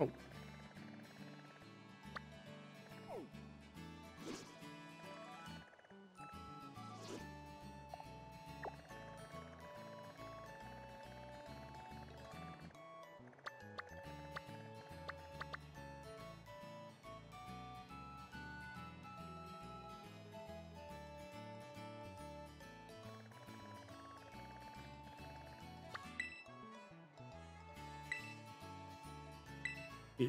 Oh. Yeah.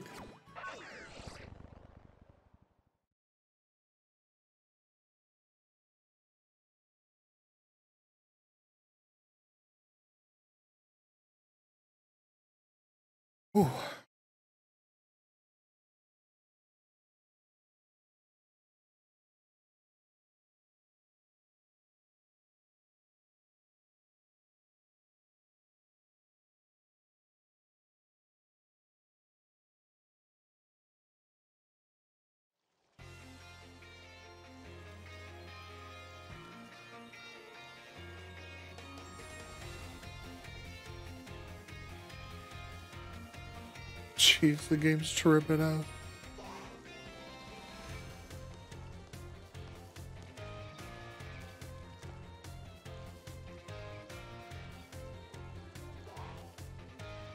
Jeez, the game's tripping out.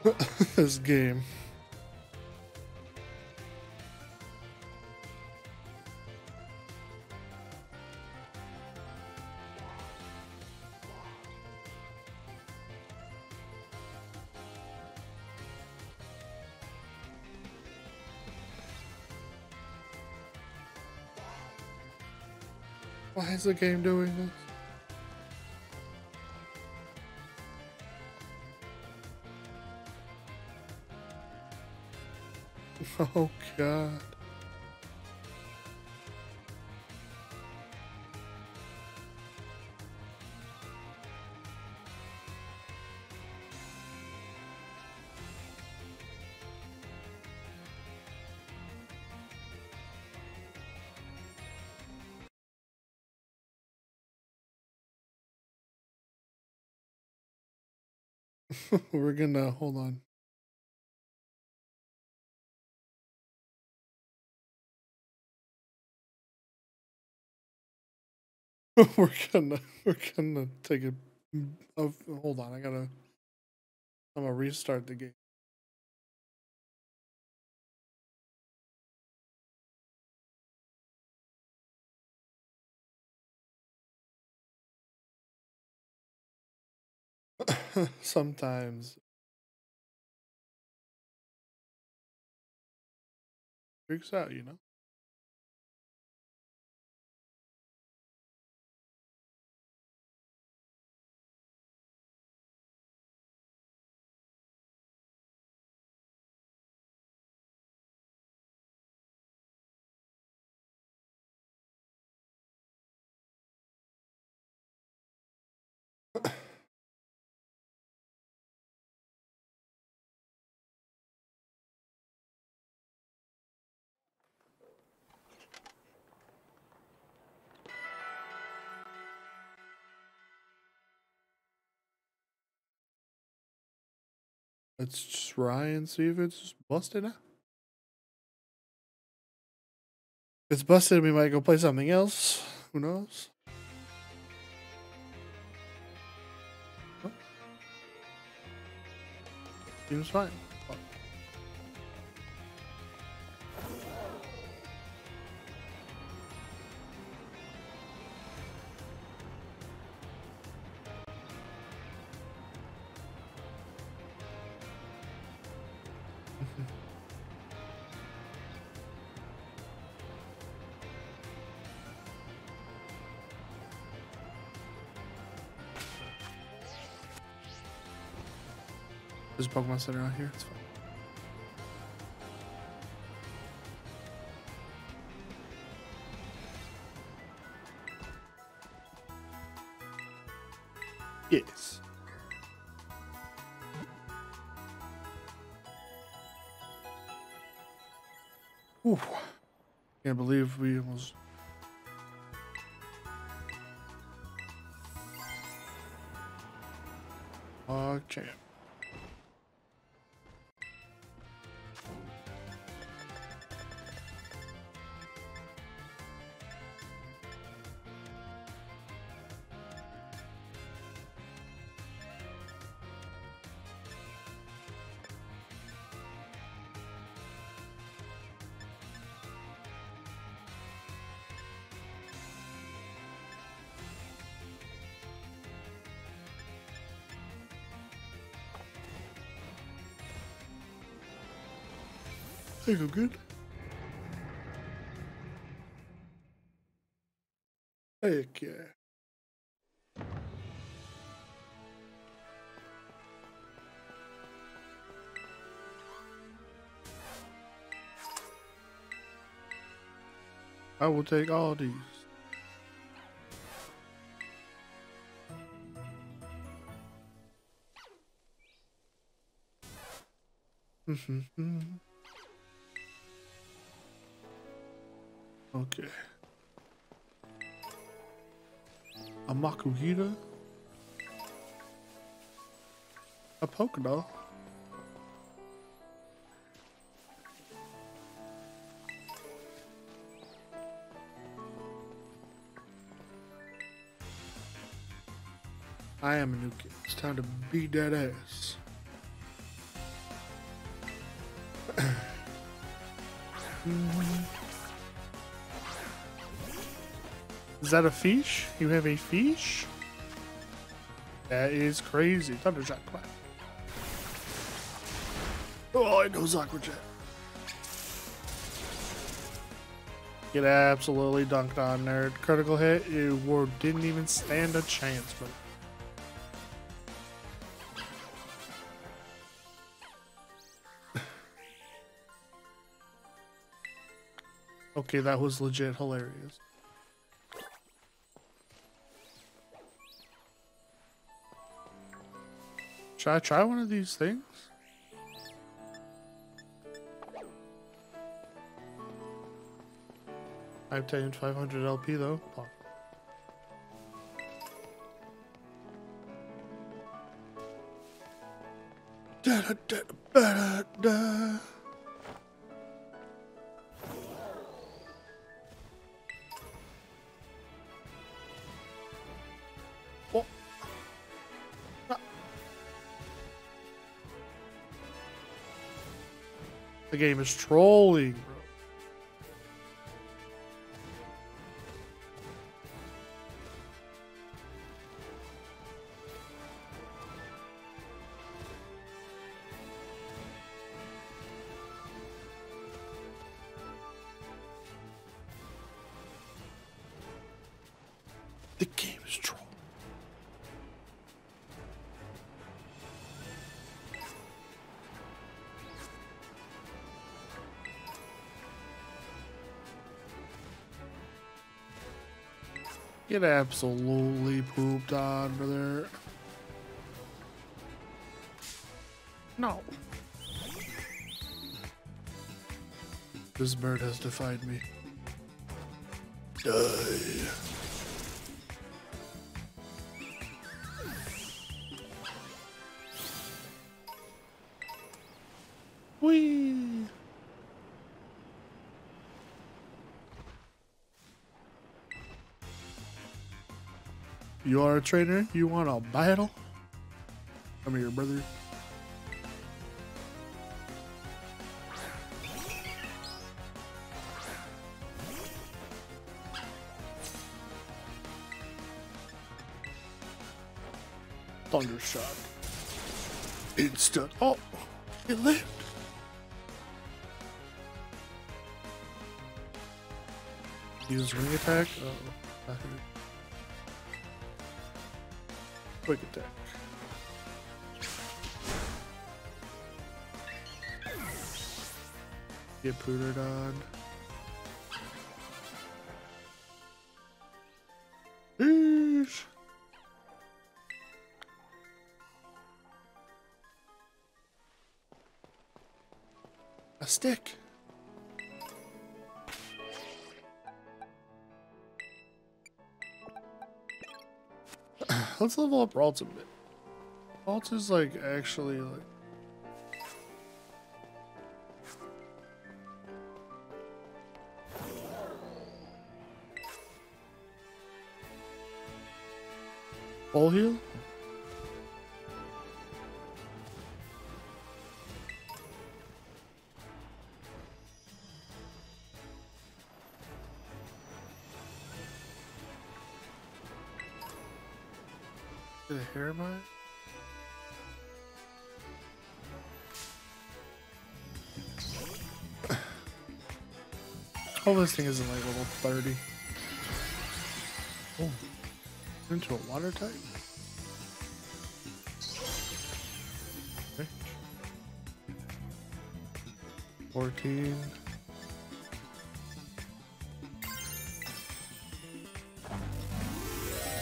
this game. The game doing this? Oh god. We're gonna uh, hold on. we're gonna we're gonna take a mm, oh, hold on, I gotta I'm gonna restart the game. Sometimes freaks out, you know? Let's try and see if it's busted. If it's busted, we might go play something else. Who knows? Seems fine. Pokemon Center out here. It's fine. Yes. Ooh. Can't believe we almost Oh, champ. Think I'm good. Heck yeah. I will take all these. Mm-hmm, mm-hmm. Okay. A Makuhita. A Pokédoll. I am a new kid. It's time to beat that ass. Is that a fish? You have a fish? That is crazy. Thunder Shock clap. Oh, I know Aqua Jet. Get absolutely dunked on, nerd. Critical hit, you didn't even stand a chance, but. okay, that was legit hilarious. Should I try one of these things? I obtained 500 LP though. Da, da, da, The game is trolling, bro. The game is troll. Get absolutely pooped on, brother. No. This bird has defied me. Die. Trainer? You want a battle? Come here, brother. Thunder Shock. Instant. Oh, it lived. Use ring attack. Uh oh, Quick attack. Get pootered Let's level up Ralts a bit. Ralts is like actually like Full heal? Oh, this thing isn't like level 30. Oh, into a water type? Okay. 14.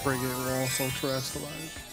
Frigate will also terrestrialize.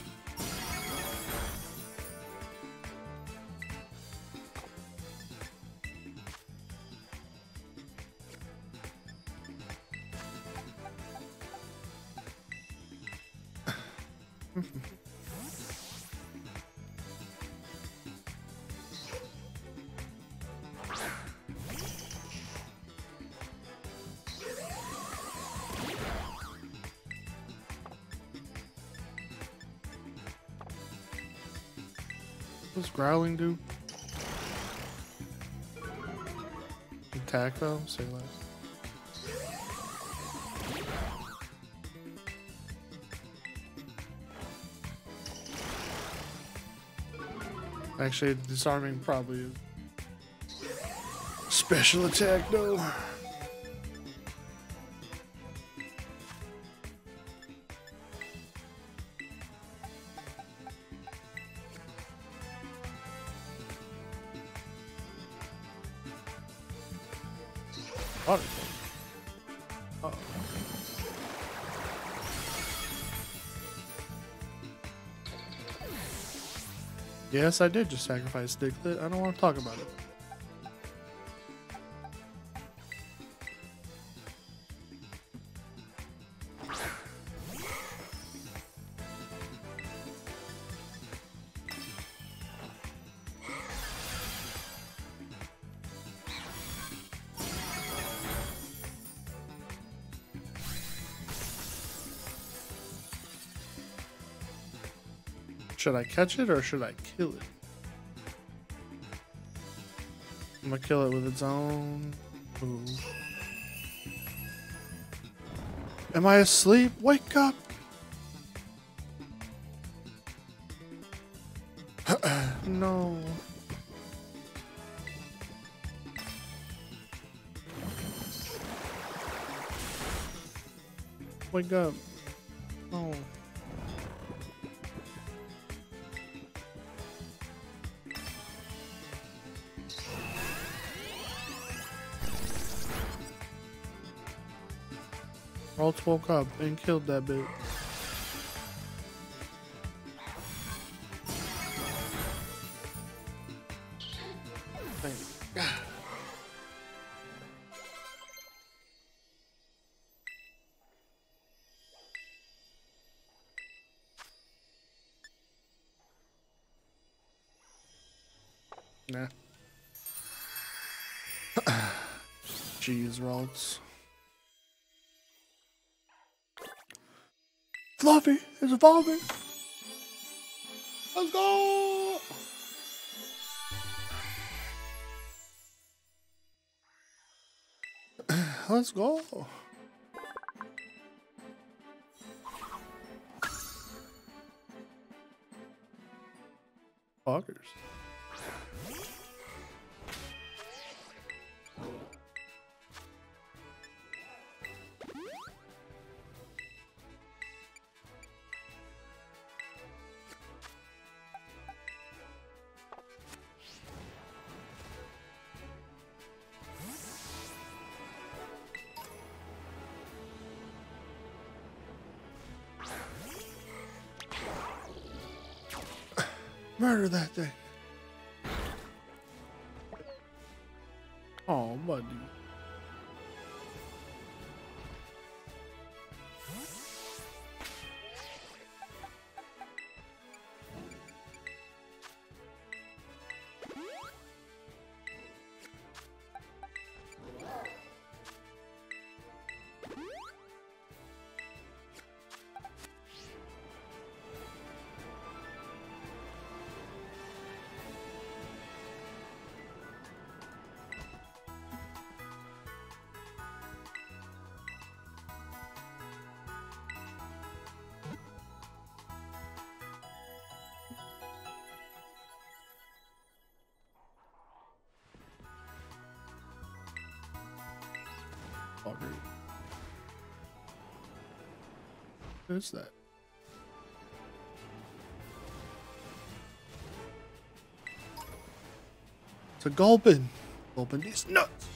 What's growling do? Attack though? Say less. Actually, disarming probably is. Special attack though. Yes, I did just sacrifice Diglett. I don't want to talk about it. Should I catch it or should I kill it? I'm gonna kill it with its own move. Am I asleep? Wake up! no. Wake up. Oh. Woke up and killed that bit. Thank God. Nah. Jeez, Ralts. Is evolving. Let's go. Let's go. Fuckers. That thing. Fucker. What is that? It's a gulpin. Gulpin these nuts.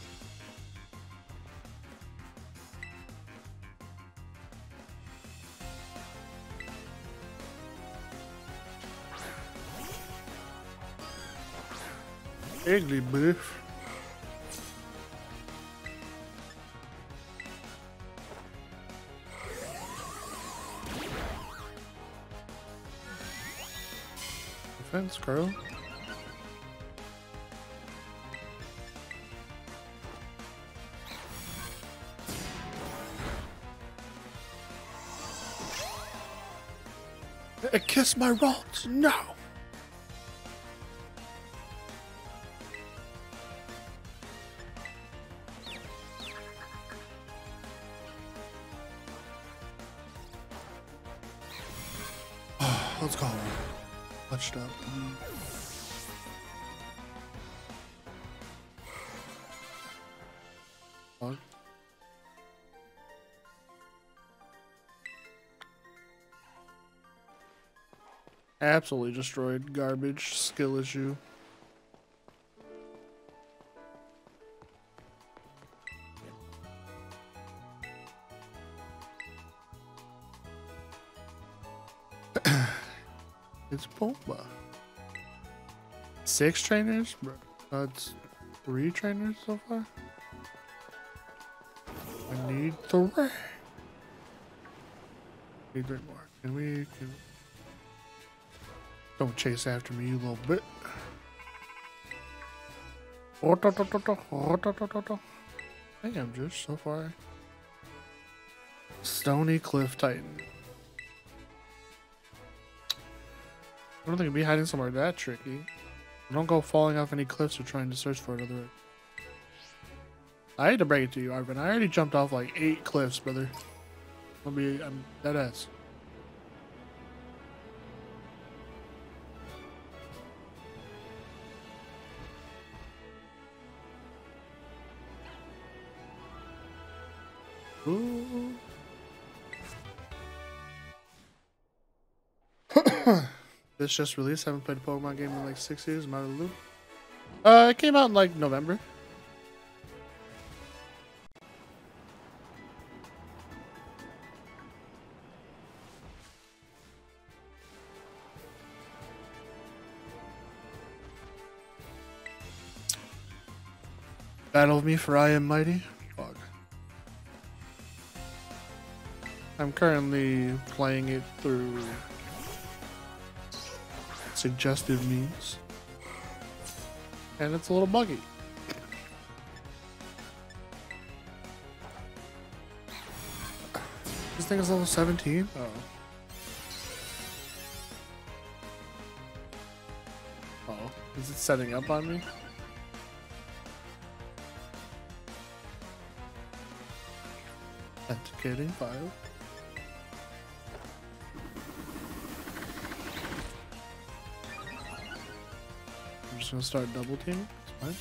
Ugly beef. Defense, girl. Kiss my rocks. No. Absolutely destroyed. Garbage. Skill issue. it's Pumba. Six trainers? That's three trainers so far? I need three. Need three more. Can we... Can... Don't chase after me, you little bit. Damn, just so far. Stony Cliff Titan. I don't think it'd be hiding somewhere that tricky. Don't go falling off any cliffs or trying to search for another. other. I hate to break it to you, Arven. I already jumped off like eight cliffs, brother. I'll be, I'm dead ass. this just released. I haven't played a Pokemon game in like six years. Of the loop. Uh, it came out in like November. Battle me for I am mighty. I'm currently playing it through suggestive means. And it's a little buggy. This thing is level 17? Oh. Oh, is it setting up on me? Authenticating file. Just gonna start double teaming. It's fine.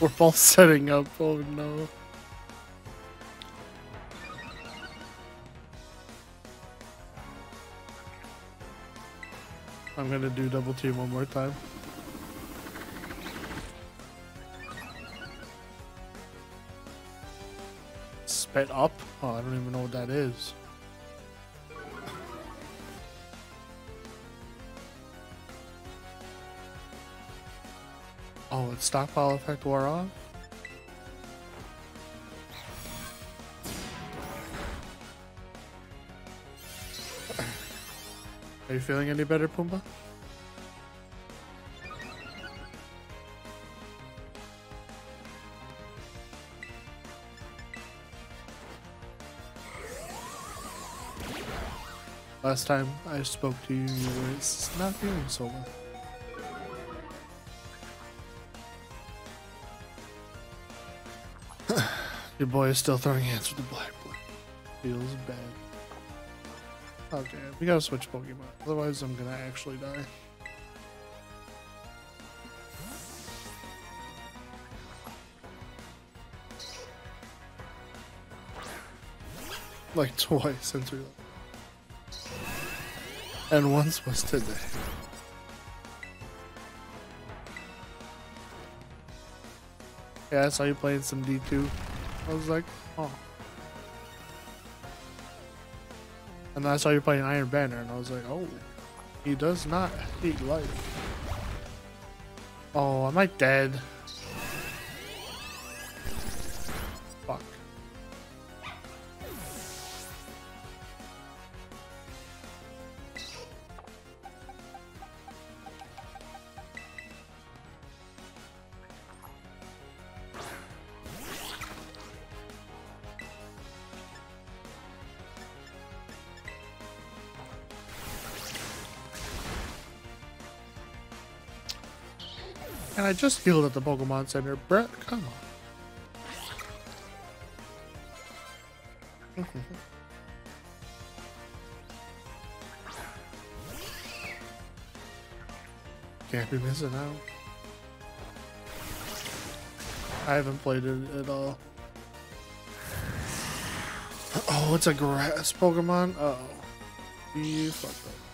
We're both setting up. Oh no. I'm gonna do double team one more time. Spit up? Oh, I don't even know what that is. Oh, its stockpile effect wore off? Are you feeling any better, Pumbaa? Last time I spoke to you, you were not feeling so well. Your boy is still throwing hands with the black boy. Feels bad. Okay, we gotta switch Pokemon. Otherwise, I'm gonna actually die. Like twice since we left. And once was today. Yeah, I saw you playing some D2. I was like, oh. And then I saw you playing Iron Banner, and I was like, oh, he does not hate life. Oh, am I dead? I just healed at the Pokemon Center. Brett, come on. Can't be missing out. I haven't played it at all. Oh, it's a grass Pokemon? Uh oh. You fucked up.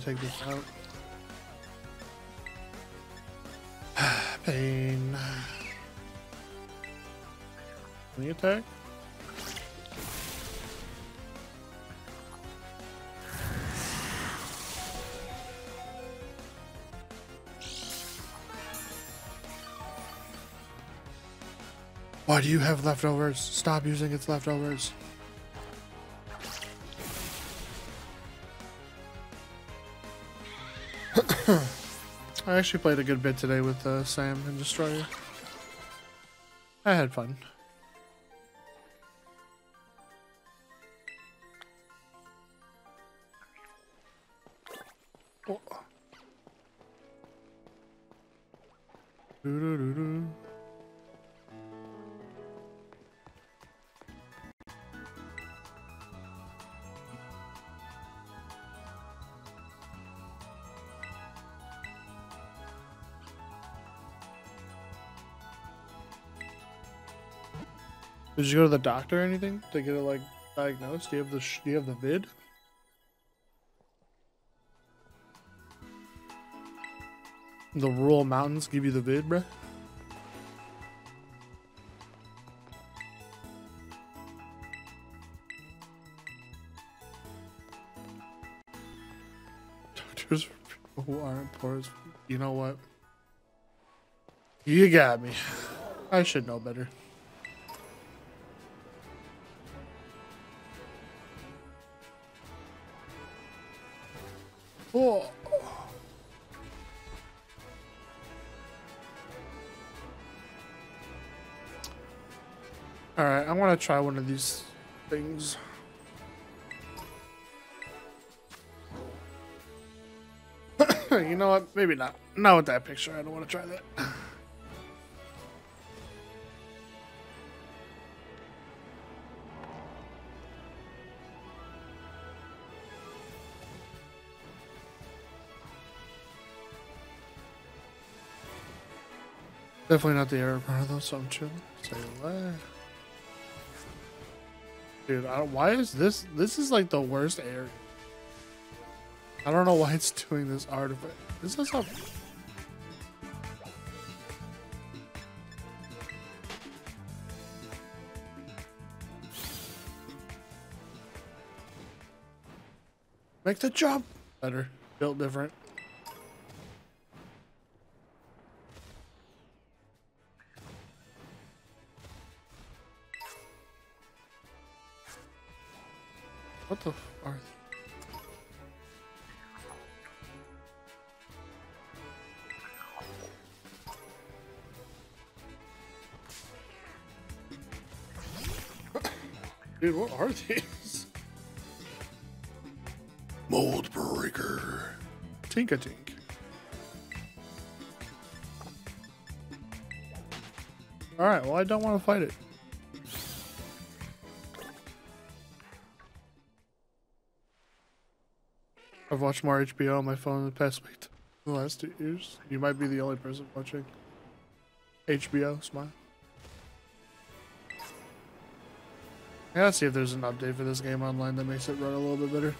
To take this out. Pain. Can you attack? Why do you have leftovers? Stop using its leftovers. Actually played a good bit today with uh, Sam and Destroyer. I had fun. Oh. Did you go to the doctor or anything to get it like diagnosed? Do you have the do you have the vid? The rural mountains give you the vid, bruh? Doctors for people who aren't poor as you know what? You got me. I should know better. Try one of these things. you know what? Maybe not. Not with that picture. I don't want to try that. Definitely not the airport though, so I'm chilling. Say what? Dude, why is this? This is like the worst area. I don't know why it's doing this art artifact. This is a. Make the jump better, built different. Dude, what are these? Mold breaker. Tinkatink. Alright, well I don't want to fight it. I've watched more HBO on my phone in the past week the last two years. You might be the only person watching HBO. Smile. I gotta see if there's an update for this game online that makes it run a little bit better.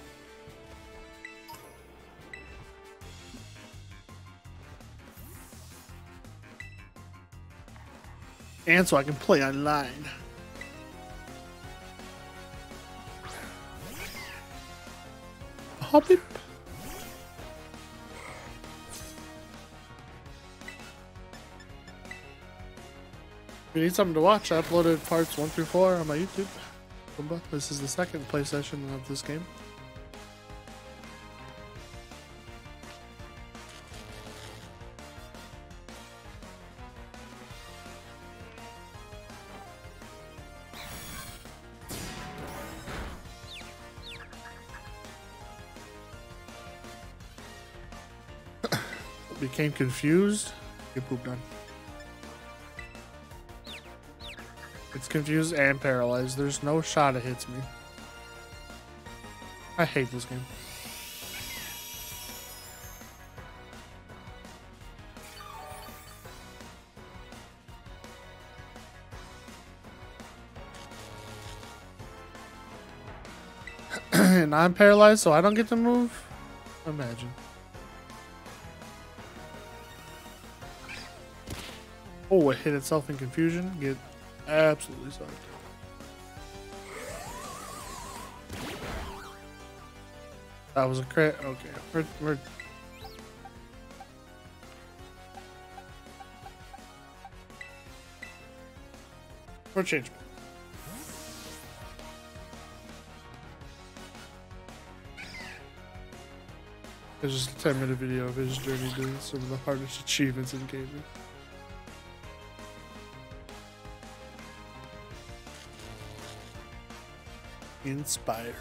And so I can play online. Hobbit. If you need something to watch, I uploaded parts 1 through 4 on my YouTube. This is the second play session of this game. Became confused. Get pooped on. It's confused and paralyzed. There's no shot it hits me. I hate this game. and I'm paralyzed, so I don't get to move? Imagine. Oh, it hit itself in confusion. Get absolutely sucked. That was a crit. Okay, we're, we're we're changing. It's just a 10 minute video of his journey doing some of the hardest achievements in gaming. Inspired.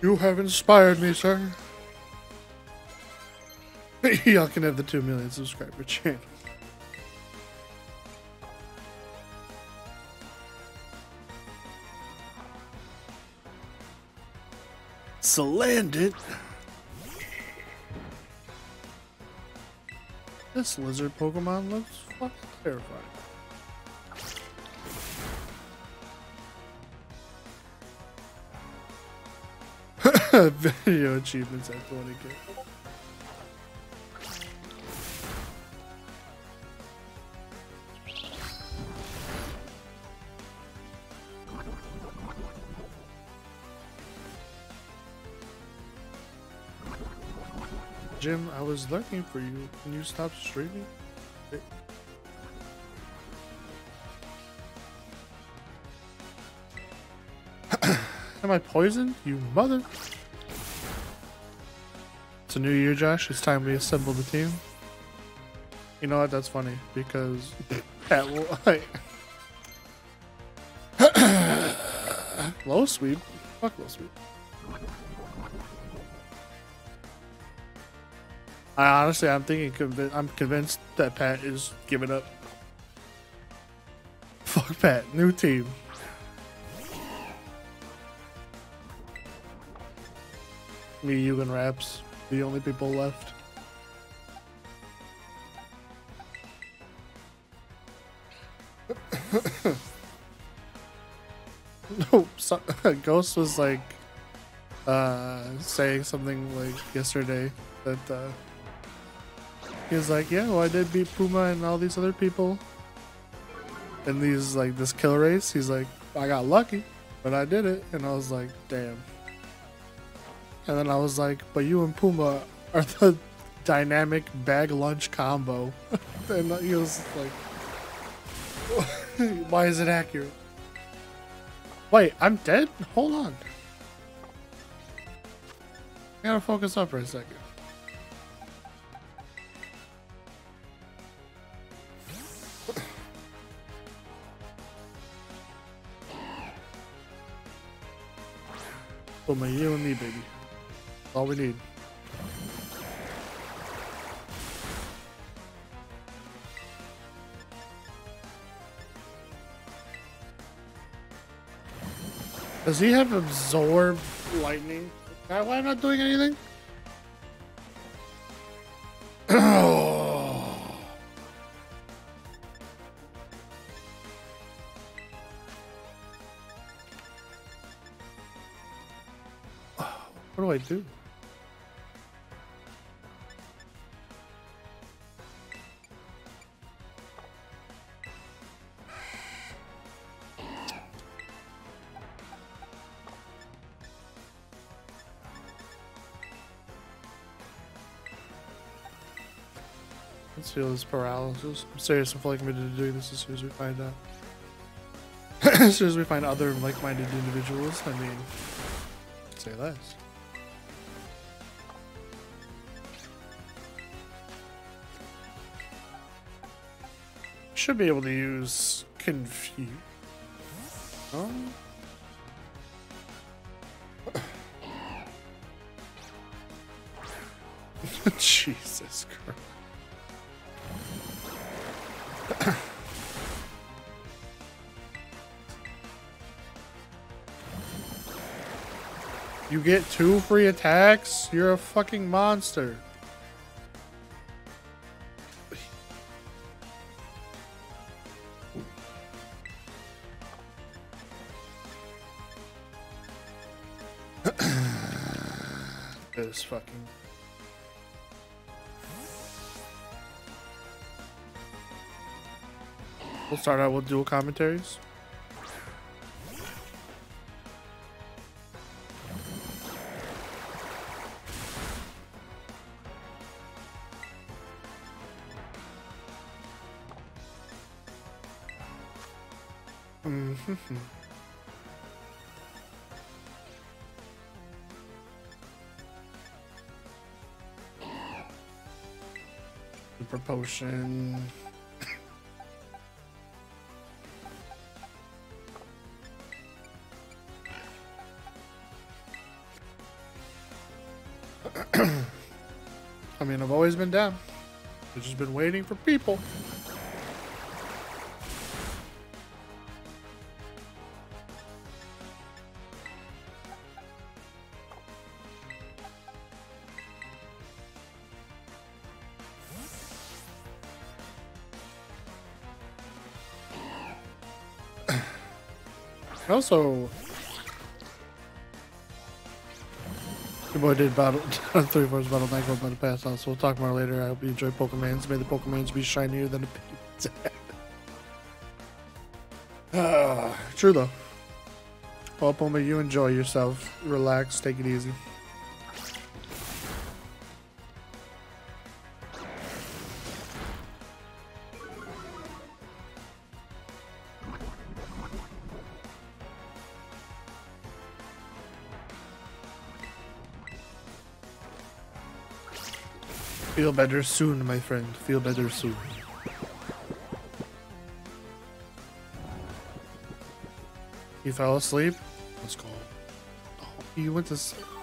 You have inspired me, sir. Y'all can have the 2 million subscriber channel. Salandit. This lizard Pokemon looks fucking terrifying. Video achievements at 20k. Jim, I was looking for you. Can you stop streaming? Am I poisoned? You mother... It's a new year, Josh. It's time we assemble the team. You know what? That's funny because like low sweep. Fuck low sweep. I honestly, I'm thinking, convi- I'm convinced that Pat is giving up. Fuck Pat, new team. Me, you, and Raps, the only people left. no, so, Ghost was like uh, saying something like yesterday that. Uh, he was like, yeah, well, I did beat Puma and all these other people. And these, like, this kill race. He's like, I got lucky, but I did it. And I was like, damn. And then I was like, but you and Puma are the dynamic bag lunch combo. and he was like, why is it accurate? Wait, I'm dead? Hold on. I gotta focus up for a second. My you and me, baby. All we need. Does he have absorb lightning? Why am I not doing anything? What do I do? Let's feel this paralysis. I'm serious, I'm fully committed to doing this as soon as we find out. as soon as we find other like-minded individuals, I mean, say less. Should be able to use confuse. Um, Jesus Christ. You get two free attacks? You're a fucking monster. This fucking... We'll start out with dual commentaries. I mean, I've always been down. I've just been waiting for people. Also, your boy did battle three fours battle night about to pass out, so we'll talk more later. I hope you enjoy Pokemons. May the Pokemons be shinier than a pig's uh, True though. Well, Puma, you enjoy yourself. Relax, take it easy. Feel better soon, my friend. Feel better soon. You fell asleep? Let's go. Oh, you went to sleep.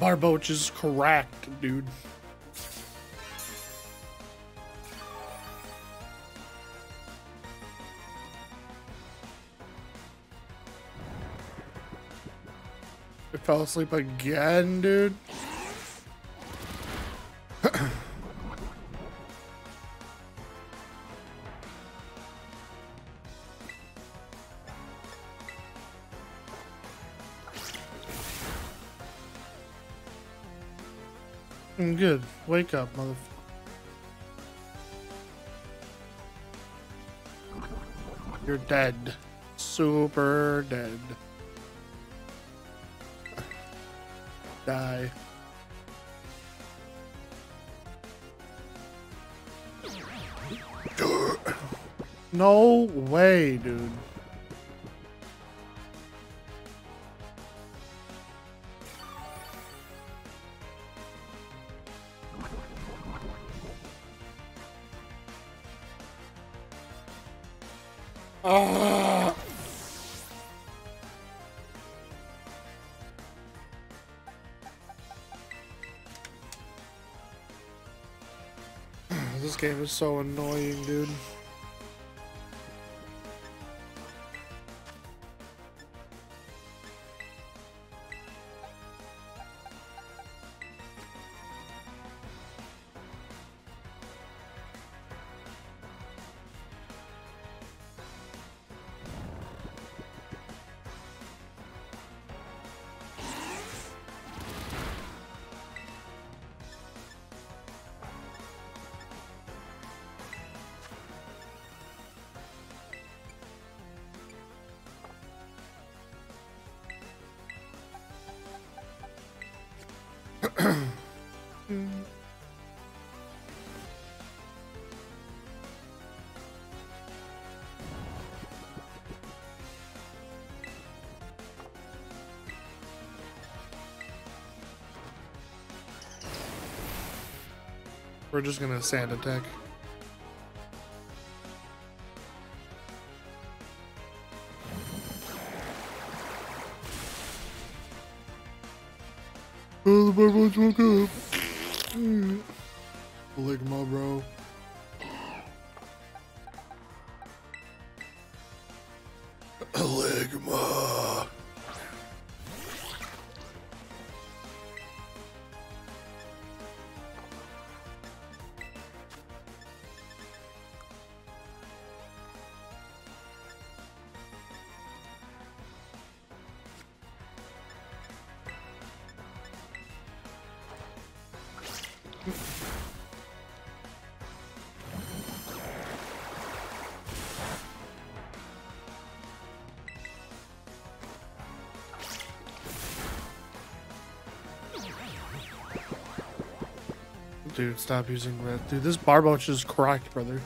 Barboach is cracked, dude. I fell asleep again, dude. Wake up, motherfucker. You're dead. Super dead. Die. No way, dude. So annoying, dude. We're just gonna sand attack. The bubbles woke up. Mm. Ligma, bro. Dude, stop using red. Dude, this Barboach is cracked, brother.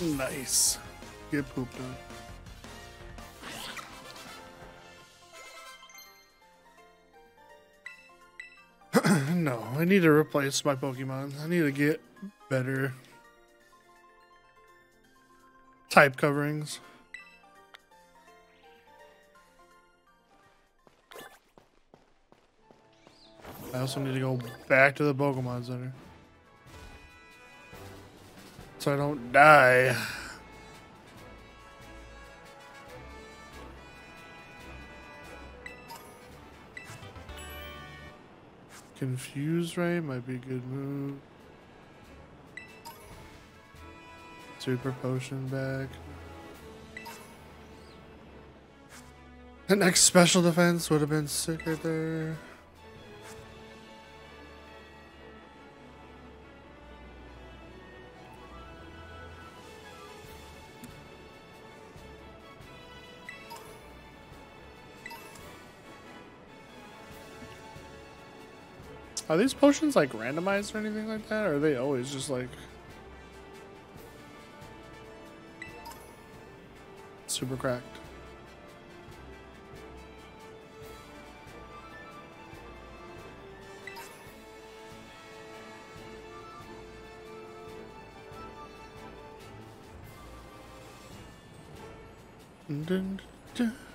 Nice. Get pooped on. no, I need to replace my Pokemon. I need to get better type coverings. I also need to go back to the Pokemon Center. I don't die. Confuse Ray might be a good move. Super Potion back. The next special defense would have been sick right there. Are these potions like randomized or anything like that? Or are they always just like super cracked? Dun, dun, dun.